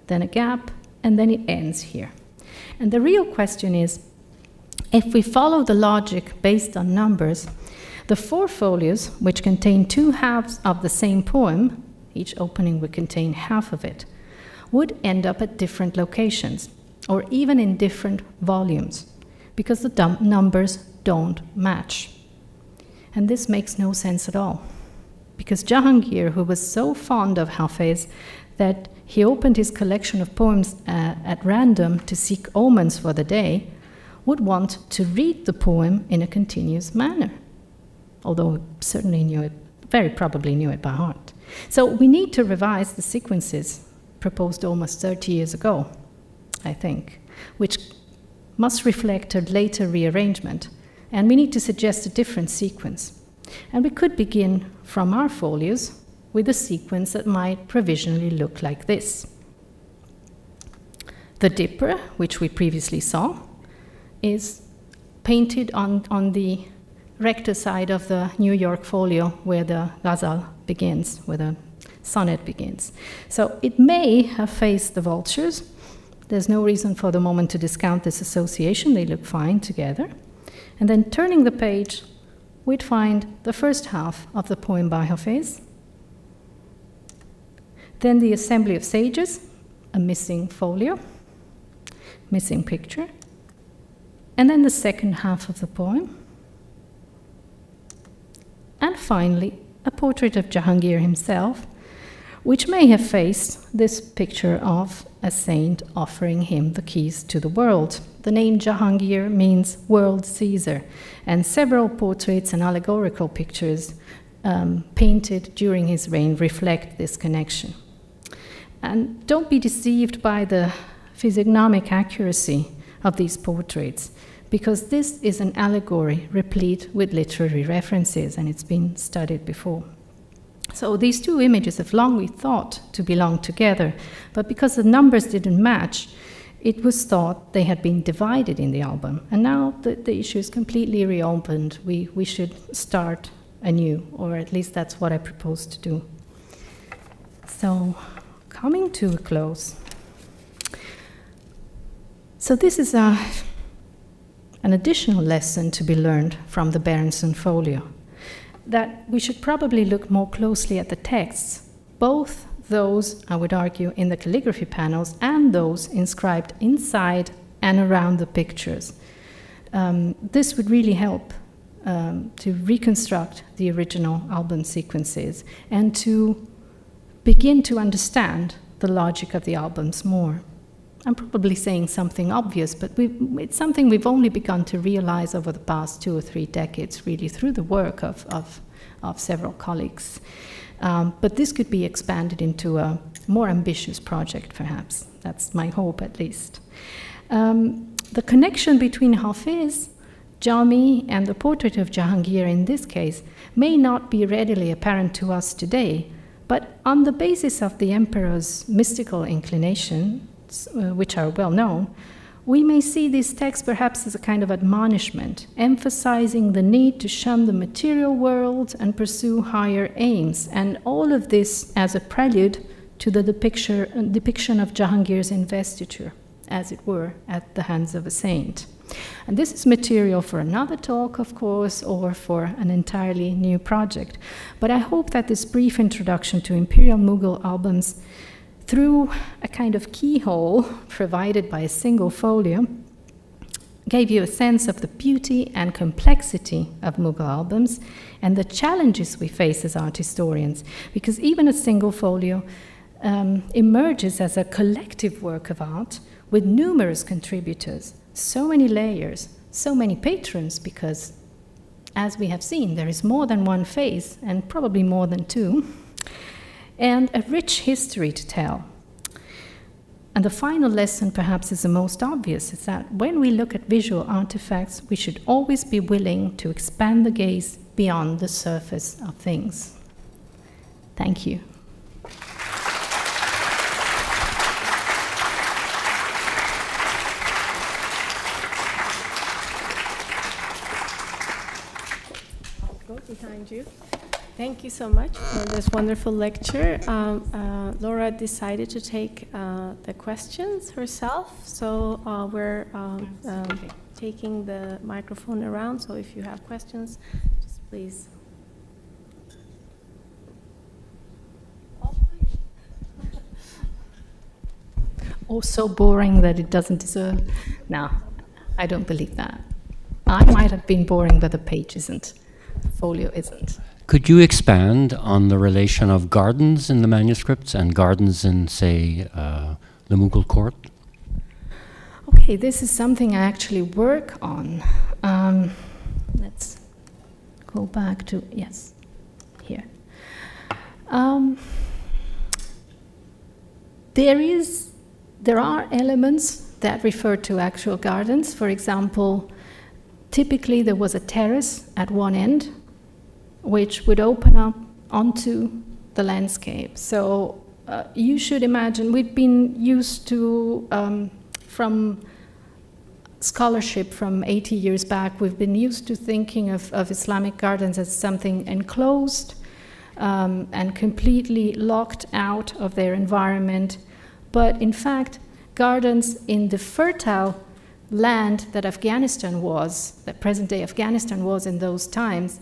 then a gap, and then it ends here. And the real question is if we follow the logic based on numbers, the four folios, which contain two halves of the same poem, each opening would contain half of it, would end up at different locations, or even in different volumes, because the numbers don't match. And this makes no sense at all. Because Jahangir, who was so fond of Hafez that he opened his collection of poems uh, at random to seek omens for the day, would want to read the poem in a continuous manner, although certainly knew it, very probably knew it by heart. So we need to revise the sequences proposed almost 30 years ago, I think, which must reflect a later rearrangement and we need to suggest a different sequence. And we could begin from our folios with a sequence that might provisionally look like this. The dipper, which we previously saw, is painted on, on the recto side of the New York folio where the ghazal begins, where the sonnet begins. So it may have faced the vultures. There's no reason for the moment to discount this association, they look fine together. And then turning the page, we'd find the first half of the poem by Hafez. Then the Assembly of Sages, a missing folio, missing picture. And then the second half of the poem. And finally, a portrait of Jahangir himself, which may have faced this picture of a saint offering him the keys to the world. The name Jahangir means world seizer, and several portraits and allegorical pictures um, painted during his reign reflect this connection. And don't be deceived by the physiognomic accuracy of these portraits, because this is an allegory replete with literary references, and it's been studied before. So these two images have long we thought to belong together, but because the numbers didn't match, it was thought they had been divided in the album. And now the, the issue is completely reopened. We, we should start anew, or at least that's what I propose to do. So, coming to a close. So, this is a, an additional lesson to be learned from the Berenson folio that we should probably look more closely at the texts, both those, I would argue, in the calligraphy panels and those inscribed inside and around the pictures. Um, this would really help um, to reconstruct the original album sequences and to begin to understand the logic of the albums more. I'm probably saying something obvious, but it's something we've only begun to realize over the past two or three decades, really, through the work of, of, of several colleagues. Um, but this could be expanded into a more ambitious project, perhaps. That's my hope, at least. Um, the connection between Hafiz, Jami, and the portrait of Jahangir in this case may not be readily apparent to us today, but on the basis of the emperor's mystical inclinations, uh, which are well known, we may see this text perhaps as a kind of admonishment, emphasizing the need to shun the material world and pursue higher aims, and all of this as a prelude to the depiction, depiction of Jahangir's investiture, as it were, at the hands of a saint. And this is material for another talk, of course, or for an entirely new project. But I hope that this brief introduction to Imperial Mughal albums, through a kind of keyhole provided by a single folio, gave you a sense of the beauty and complexity of Mughal albums and the challenges we face as art historians, because even a single folio um, emerges as a collective work of art with numerous contributors so many layers, so many patrons, because as we have seen, there is more than one face, and probably more than two, and a rich history to tell. And the final lesson, perhaps, is the most obvious is that when we look at visual artifacts, we should always be willing to expand the gaze beyond the surface of things. Thank you. behind you. Thank you so much for this wonderful lecture. Um, uh, Laura decided to take uh, the questions herself, so uh, we're um, um, taking the microphone around. So if you have questions, just please. Oh, so boring that it doesn't deserve. No, I don't believe that. I might have been boring, but the page isn't folio isn't. Could you expand on the relation of gardens in the manuscripts and gardens in, say, uh, the Mughal court? Okay, this is something I actually work on. Um, let's go back to, yes, here. Um, there is, there are elements that refer to actual gardens. For example, typically there was a terrace at one end which would open up onto the landscape. So uh, you should imagine we've been used to, um, from scholarship from 80 years back, we've been used to thinking of, of Islamic gardens as something enclosed um, and completely locked out of their environment. But in fact, gardens in the fertile land that Afghanistan was, that present day Afghanistan was in those times,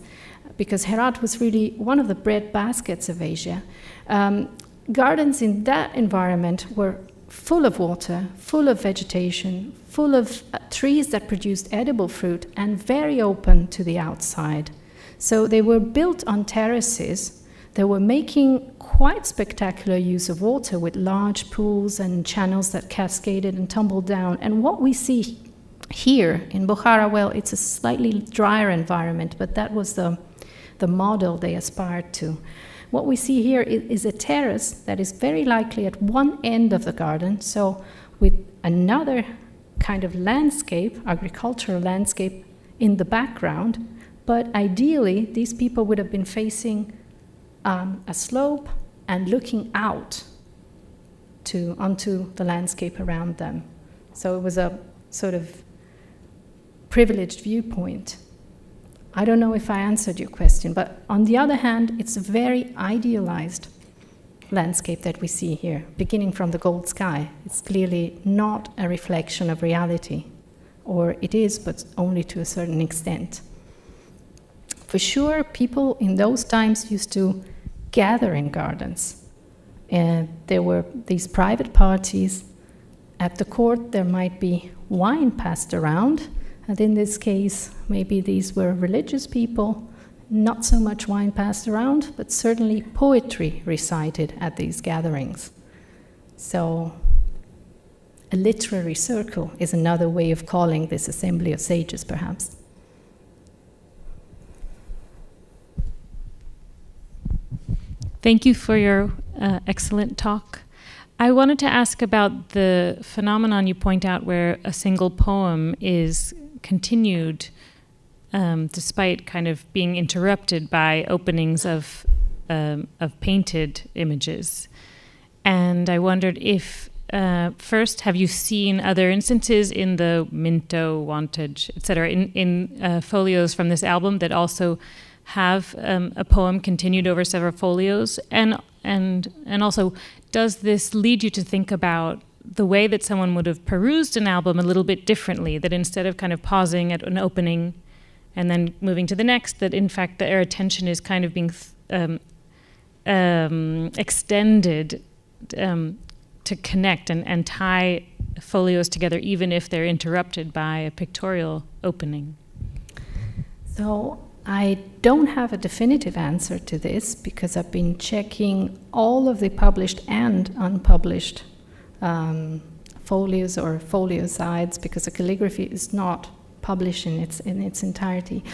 because Herat was really one of the bread baskets of Asia. Um, gardens in that environment were full of water, full of vegetation, full of uh, trees that produced edible fruit, and very open to the outside. So they were built on terraces. They were making quite spectacular use of water with large pools and channels that cascaded and tumbled down. And what we see here in Bukhara, well, it's a slightly drier environment, but that was the the model they aspired to. What we see here is, a terrace that is very likely at one end of the garden, so with another kind of landscape, agricultural landscape, in the background. But ideally, these people would have been facing um, a slope and looking out to, onto the landscape around them. So it was a sort of privileged viewpoint. I don't know if I answered your question, but on the other hand, it's a very idealized landscape that we see here, beginning from the gold sky. It's clearly not a reflection of reality, or it is, but only to a certain extent. For sure, people in those times used to gather in gardens. And there were these private parties. At the court, there might be wine passed around, and in this case, maybe these were religious people, not so much wine passed around, but certainly poetry recited at these gatherings. So, a literary circle is another way of calling this assembly of sages, perhaps. Thank you for your uh, excellent talk. I wanted to ask about the phenomenon you point out where a single poem is continued um, despite kind of being interrupted by openings of, um, of painted images. And I wondered if, uh, first, have you seen other instances in the Minto, Wantage, etc., in, in uh, folios from this album that also have um, a poem continued over several folios? And, and, and also, does this lead you to think about the way that someone would have perused an album a little bit differently? That instead of kind of pausing at an opening and then moving to the next, that in fact their attention is kind of being um, um, extended um, to connect and, and tie folios together, even if they're interrupted by a pictorial opening? So I don't have a definitive answer to this because I've been checking all of the published and unpublished um, folios or folio sides because the calligraphy is not published in its, in its entirety.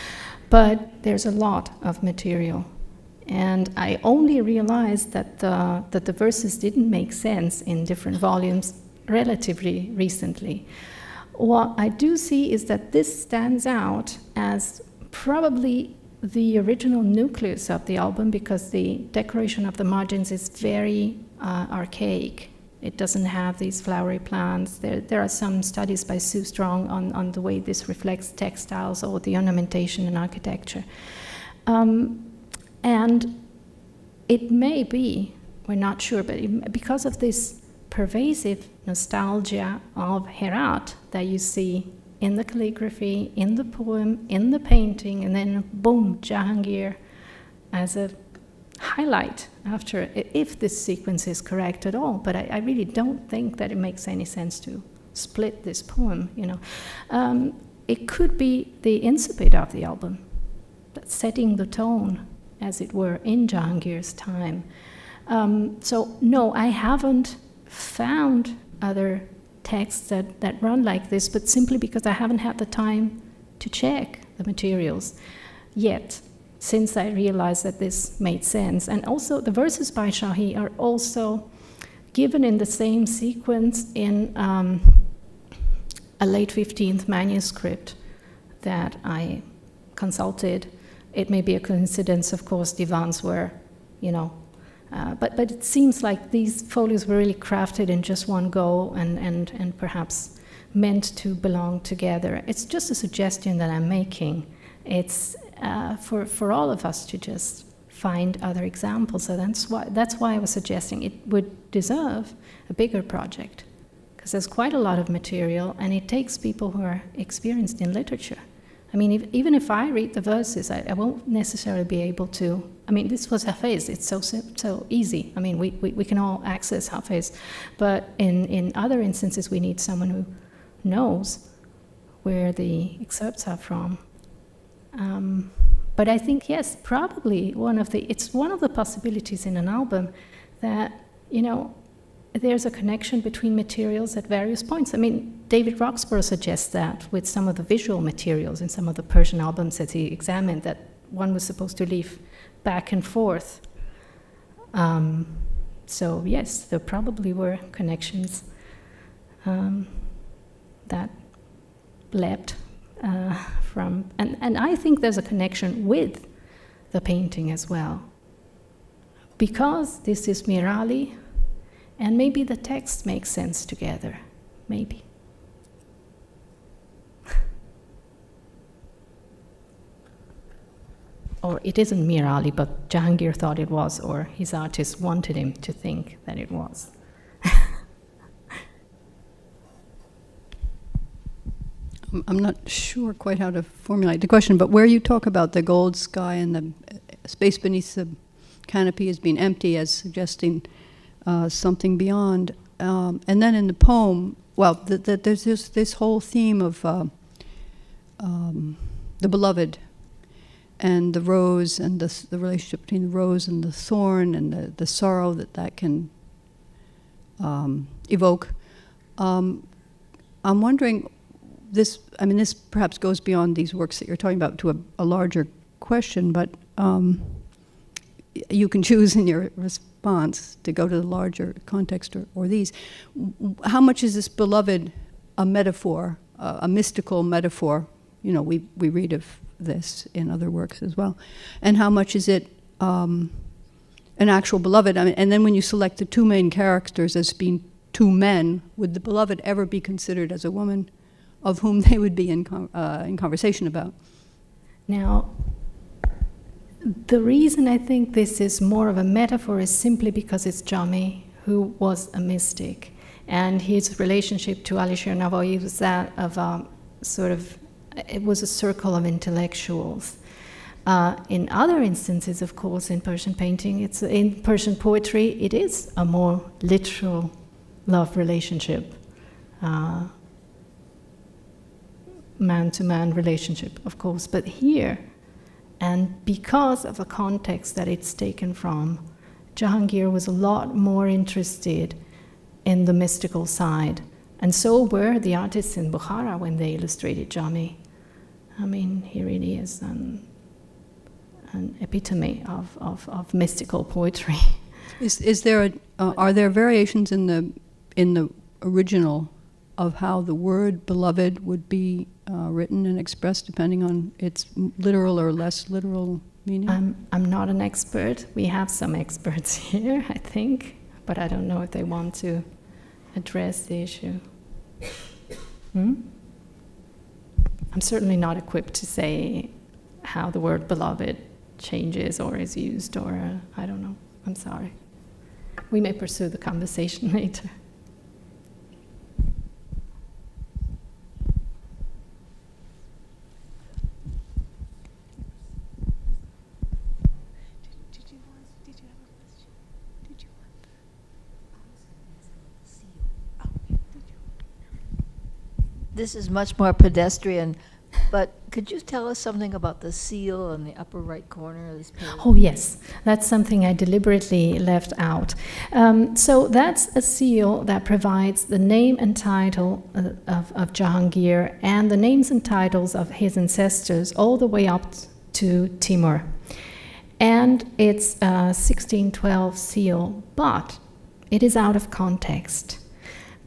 But there's a lot of material. And I only realized that the, that the verses didn't make sense in different volumes relatively recently. What I do see is that this stands out as probably the original nucleus of the album because the decoration of the margins is very uh, archaic. It doesn't have these flowery plants. There, there are some studies by Sue Stronge on, on the way this reflects textiles or the ornamentation in architecture. Um, and it may be, we're not sure, but it, because of this pervasive nostalgia of Herat that you see in the calligraphy, in the poem, in the painting, and then boom, Jahangir as a highlight after, if this sequence is correct at all. But I, I really don't think that it makes any sense to split this poem, you know. Um, it could be the incipit of the album, setting the tone, as it were, in Jahangir's time. Um, so, no, I haven't found other texts that, that run like this, but simply because I haven't had the time to check the materials yet, since I realized that this made sense. And also, the verses by Shahi are also given in the same sequence in um, a late 15th manuscript that I consulted. It may be a coincidence, of course, divans were, you know, uh, but, but it seems like these folios were really crafted in just one go and, and, and perhaps meant to belong together. It's just a suggestion that I'm making. It's uh, for, for all of us to just find other examples. So that's why, that's why I was suggesting it would deserve a bigger project because there's quite a lot of material and it takes people who are experienced in literature I mean, if, even if I read the verses, I, I, won't necessarily be able to. I mean, this was Hafez. It's so so easy. I mean, we, we, we can all access Hafez. But in, in other instances, we need someone who knows where the excerpts are from. Um, but I think, yes, probably one of the, it's one of the possibilities in an album that, you know, there's a connection between materials at various points. I mean, David Roxburgh suggests that with some of the visual materials in some of the Persian albums that he examined, that one was supposed to leave back and forth. Um, so, yes, there probably were connections um, that leapt uh, from, and, and I think there's a connection with the painting as well. Because this is Mir Ali, and maybe the text makes sense together. Maybe. or it isn't Mir Ali, but Jahangir thought it was, or his artist wanted him to think that it was. I'm not sure quite how to formulate the question, but where you talk about the gold sky and the space beneath the canopy as being empty, as suggesting uh, something beyond. Um, and then in the poem, well, the, the, there's this, this whole theme of uh, um, the beloved and the rose and the, the relationship between the rose and the thorn and the, the sorrow that that can um, evoke. Um, I'm wondering, this, I mean, this perhaps goes beyond these works that you're talking about to a, a larger question, but um, you can choose in your response to go to the larger context or, or these. How much is this beloved a metaphor, a mystical metaphor? You know, we, we read of this in other works as well. And how much is it um, an actual beloved? I mean, and then when you select the two main characters as being two men, would the beloved ever be considered as a woman of whom they would be in, uh, in conversation about? Now, the reason I think this is more of a metaphor is simply because it's Jami, who was a mystic, and his relationship to Alisher Nava'i was that of a sort of, it was a circle of intellectuals. Uh, in other instances, of course, in Persian painting, it's in Persian poetry, it is a more literal love relationship, man to man relationship, of course. But here, and because of the context that it's taken from, Jahangir was a lot more interested in the mystical side. And so were the artists in Bukhara when they illustrated Jami. I mean, he really is an, an epitome of, of, of mystical poetry. Is, is there a, uh, are there variations in the, in the original of how the word beloved would be uh, written and expressed depending on its literal or less literal meaning? I'm, I'm not an expert. We have some experts here, I think, but I don't know if they want to address the issue. Hmm? I'm certainly not equipped to say how the word beloved changes or is used, or uh, I don't know. I'm sorry. We may pursue the conversation later. This is much more pedestrian, but could you tell us something about the seal on the upper right corner of this page? Oh, yes. That's something I deliberately left out. Um, so that's a seal that provides the name and title uh, of, of Jahangir and the names and titles of his ancestors all the way up to Timur. And it's a 1612 seal, but it is out of context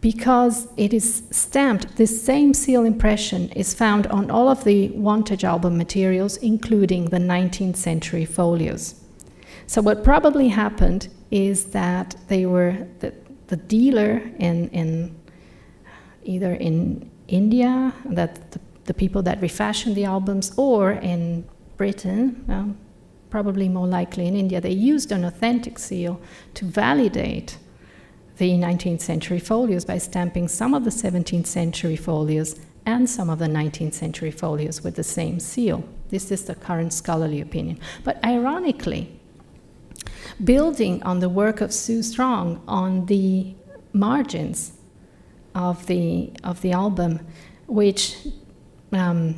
because it is stamped, this same seal impression is found on all of the Wantage album materials, including the 19th century folios. So, what probably happened is that they were the, the dealer in, in either in India, that the, the people that refashioned the albums, or in Britain, um, probably more likely in India, they used an authentic seal to validate the 19th century folios by stamping some of the 17th century folios and some of the 19th century folios with the same seal. This is the current scholarly opinion. But ironically, building on the work of Sue Stronge on the margins of the, of the album, which um,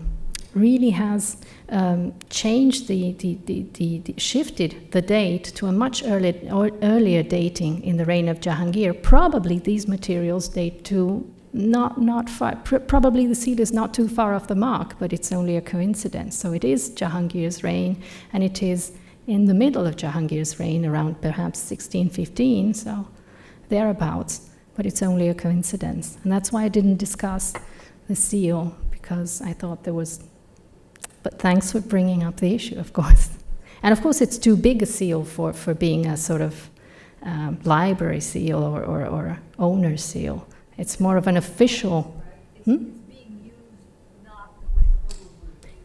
really has um, changed the, the, the, the, shifted the date to a much earlier, earlier dating in the reign of Jahangir. Probably these materials date to not, not far, pr probably the seal is not too far off the mark, but it's only a coincidence. So it is Jahangir's reign, and it is in the middle of Jahangir's reign, around perhaps 1615, so thereabouts, but it's only a coincidence. And that's why I didn't discuss the seal, because I thought there was but thanks for bringing up the issue, of course. And of course, it's too big a seal for, for being a sort of um, library seal or, or, or owner seal. It's more of an official. Hmm?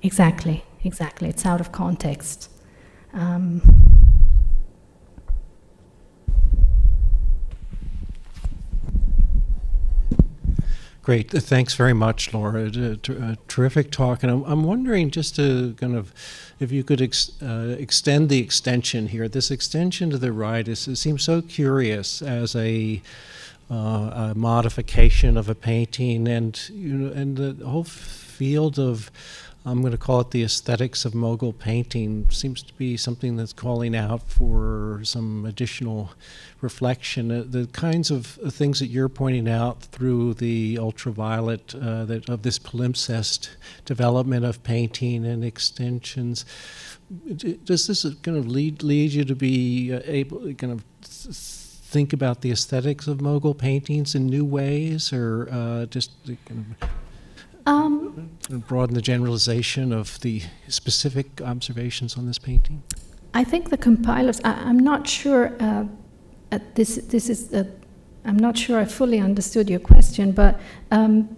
Exactly, exactly. It's out of context. Um, Great. Thanks very much, Laura. A, a terrific talk. And I'm, I'm, wondering just to kind of, if you could ex, uh, extend the extension here. This extension to the right is, it seems so curious as a, uh, a modification of a painting and, you know, and the whole field of I'm going to call it the aesthetics of Mughal painting, seems to be something that's calling out for some additional reflection. Uh, the kinds of things that you're pointing out through the ultraviolet uh, that, of this palimpsest development of painting and extensions, does this kind of lead, lead you to be uh, able kind of think about the aesthetics of Mughal paintings in new ways, or uh, just kind of um, broaden the generalization of the specific observations on this painting? I think the compilers. I, am not sure. Uh, this this is. Uh, I'm not sure I fully understood your question, but um,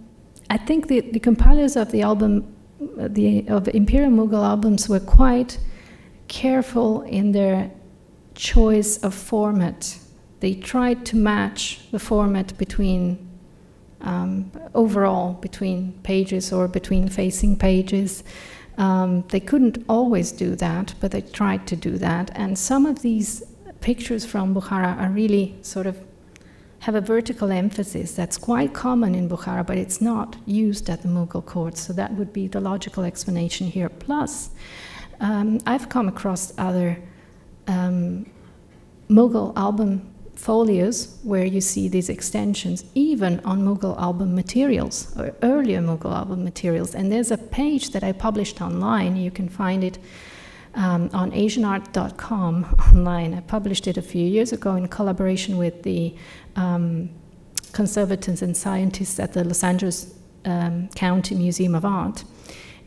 I think the, the compilers of the album, uh, the of the Imperial Mughal albums, were quite careful in their choice of format. They tried to match the format between um, overall between pages or between facing pages. Um, they couldn't always do that, but they tried to do that. And some of these pictures from Bukhara are really sort of have a vertical emphasis that's quite common in Bukhara, but it's not used at the Mughal court. So that would be the logical explanation here. Plus, um, I've come across other um, Mughal album folios where you see these extensions, even on Mughal album materials, or earlier Mughal album materials. And there's a page that I published online. You can find it um, on asianart.com online. I published it a few years ago in collaboration with the um, conservators and scientists at the Los Angeles um, County Museum of Art.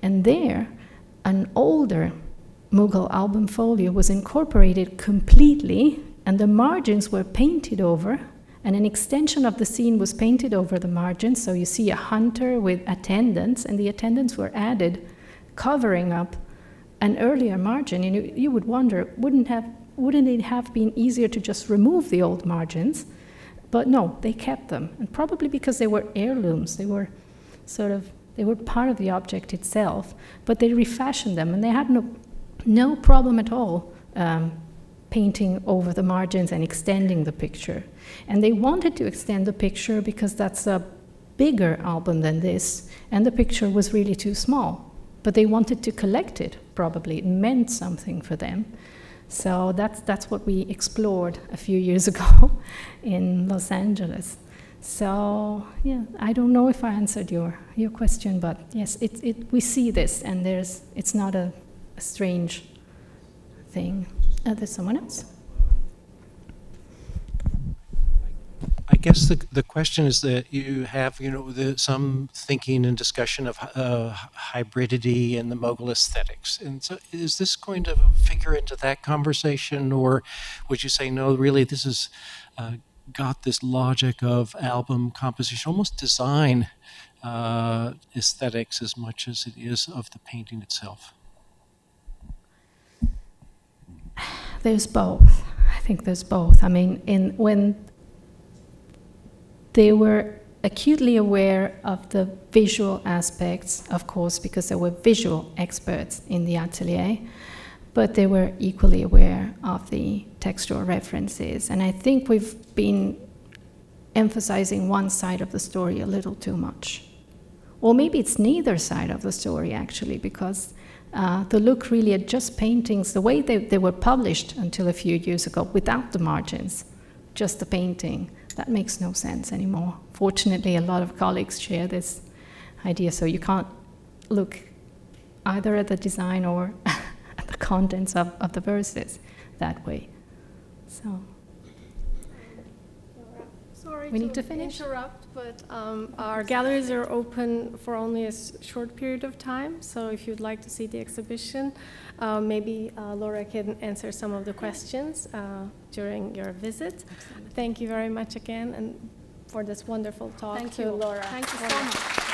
And there, an older Mughal album folio was incorporated completely and the margins were painted over, and an extension of the scene was painted over the margins. So you see a hunter with attendants, and the attendants were added, covering up an earlier margin. And you, you would wonder, wouldn't have wouldn't it have been easier to just remove the old margins? But no, they kept them, and probably because they were heirlooms. They were sort of they were part of the object itself, but they refashioned them, and they had no no problem at all um, painting over the margins and extending the picture. And they wanted to extend the picture because that's a bigger album than this, and the picture was really too small. But they wanted to collect it, probably. It meant something for them. So that's, that's what we explored a few years ago in Los Angeles. So, yeah, I don't know if I answered your, your question, but yes, it, it, we see this, and there's, it's not a, a strange thing. Uh, there's someone else. I guess the, the question is that you have, you know, the, some thinking and discussion of uh, hybridity and the Mughal aesthetics. And so is this going to figure into that conversation or would you say, no, really this has uh, got this logic of album composition, almost design uh, aesthetics as much as it is of the painting itself? There's both. I think there's both. I mean, in when they were acutely aware of the visual aspects, of course, because they were visual experts in the atelier, but they were equally aware of the textual references. And I think we've been emphasizing one side of the story a little too much. Or maybe it's neither side of the story, actually, because uh, to look really at just paintings the way they, they were published until a few years ago without the margins, just the painting. That makes no sense anymore. Fortunately, a lot of colleagues share this idea, so you can't look either at the design or at the contents of, of the verses that way. So. Sorry we to need to finish. interrupt, but um, our galleries are open for only a short period of time. So if you'd like to see the exhibition, uh, maybe uh, Laura can answer some of the questions uh, during your visit. Absolutely. Thank you very much again and for this wonderful talk Thank to you. Laura. Thank you so much.